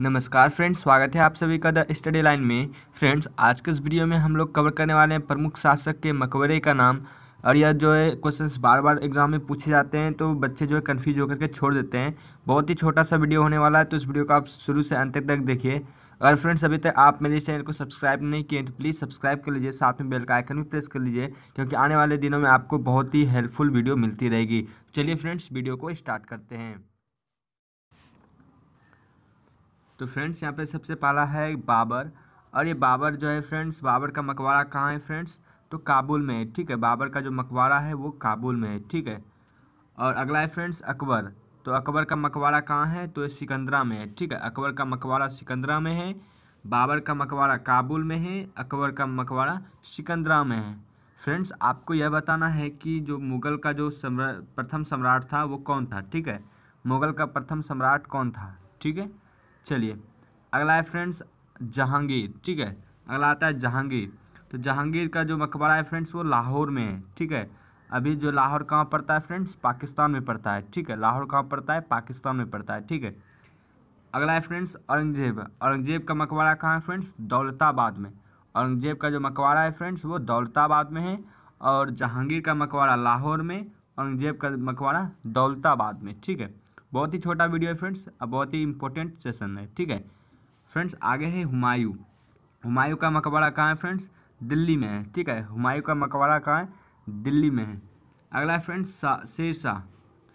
नमस्कार फ्रेंड्स, स्वागत है आप सभी का द स्टडी लाइन में। फ्रेंड्स, आज के इस वीडियो में हम लोग कवर करने वाले हैं प्रमुख शासक के मकबरे का नाम और यह जो है क्वेश्चंस बार बार एग्ज़ाम में पूछे जाते हैं तो बच्चे जो है कन्फ्यूज़ होकर के छोड़ देते हैं। बहुत ही छोटा सा वीडियो होने वाला है तो इस वीडियो को आप शुरू से अंत तक देखिए। अगर फ्रेंड्स, अभी तक आप मेरे चैनल को सब्सक्राइब नहीं किए तो प्लीज़ सब्सक्राइब कर लीजिए, साथ में बेल का आइकन भी प्रेस कर लीजिए, क्योंकि आने वाले दिनों में आपको बहुत ही हेल्पफुल वीडियो मिलती रहेगी। चलिए फ्रेंड्स, वीडियो को स्टार्ट करते हैं। तो फ्रेंड्स यहाँ पे सबसे पहला है बाबर। और ये बाबर जो है फ्रेंड्स बाबर का मकबरा कहाँ है फ्रेंड्स तो काबुल में है, ठीक है? बाबर का जो मकबरा है वो काबुल में है, ठीक है? और अगला है फ्रेंड्स अकबर। तो अकबर का मकबरा कहाँ है? तो ये सिकंदरा में है, ठीक है? अकबर का मकबरा सिकंदरा में है, बाबर का मकबरा काबुल में है, अकबर का मकबरा सिकंदरा में है। फ्रेंड्स आपको यह बताना है कि जो मुग़ल का जो सम्राट प्रथम सम्राट था वो कौन था, ठीक है? मुग़ल का प्रथम सम्राट कौन था, ठीक है? चलिए, अगला है फ्रेंड्स जहांगीर, ठीक है? अगला आता है जहांगीर। तो जहांगीर का जो मकबरा है फ्रेंड्स, वो लाहौर में है, ठीक है? अभी जो लाहौर कहाँ पड़ता है फ्रेंड्स? पाकिस्तान में पड़ता है, ठीक है? लाहौर कहाँ पड़ता है? पाकिस्तान में पड़ता है, ठीक है? अगला है फ्रेंड्स औरंगज़ेब। औरंगज़ेब का मकबरा कहाँ है फ्रेंड्स? दौलताबाद में। औरंगज़ेब का जो मकबरा है फ्रेंड्स, वो दौलताबाद में है और जहांगीर का मकबरा लाहौर में, औरंगज़ेब का मकबरा दौलताबाद में, ठीक है? बहुत ही छोटा वीडियो है फ्रेंड्स और बहुत ही इंपॉर्टेंट सेशन है, ठीक है? फ्रेंड्स आगे है हुमायूं। हुमायूं का मकबरा कहाँ है फ्रेंड्स दिल्ली में है, ठीक है? हुमायूं का मकबरा कहाँ है? दिल्ली में है। अगला है फ्रेंड्स शेरशाह।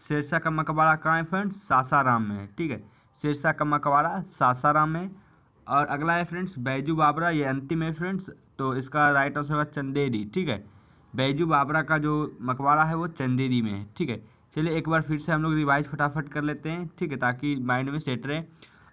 शेरशाह का मकबरा कहाँ है फ्रेंड्स सासाराम में है, ठीक है? शेरशाह का मकबरा सासाराम में और अगला है फ्रेंड्स बैजू बाबरा, ये अंतिम है फ्रेंड्स तो इसका राइट आंसर होगा चंदेरी, ठीक है? बैजू बाबरा का जो मकबरा है वो चंदेरी में है, ठीक है? चलिए एक बार फिर से हम लोग रिवाइज फटाफट कर लेते हैं, ठीक है, ताकि माइंड में सेट रहे।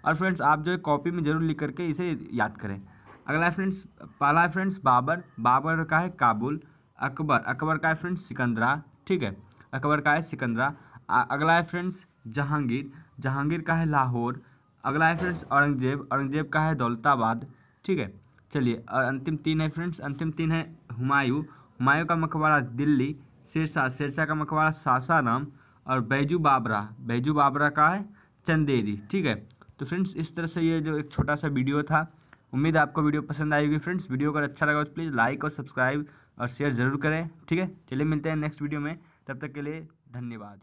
और फ्रेंड्स आप जो है कॉपी में ज़रूर लिख करके इसे याद करें। अगला फ्रेंड्स पहला है फ्रेंड्स बाबर। बाबर का है काबुल। अकबर अकबर का है फ्रेंड्स सिकंदरा, ठीक है? अकबर का है सिकंदरा। अगला है फ्रेंड्स जहांगीर। जहांगीर का है लाहौर। अगला है फ्रेंड्स औरंगज़ेब। औरंगज़ेब का है दौलताबाद, ठीक है? चलिए, और अंतिम तीन है फ्रेंड्स अंतिम तीन है हुमायूं। हुमायूं का मकबरा दिल्ली। शेरशाह शेरशाह का मकबरा सासाराम और बैजू बाबरा। बैजू बाबरा का है, चंदेरी, ठीक है? तो फ्रेंड्स, इस तरह से ये जो एक छोटा सा वीडियो था, उम्मीद आपको वीडियो पसंद आई होगी फ्रेंड्स। वीडियो अगर अच्छा लगा तो प्लीज़ लाइक और सब्सक्राइब और शेयर ज़रूर करें, ठीक है? चलिए मिलते हैं नेक्स्ट वीडियो में, तब तक के लिए धन्यवाद।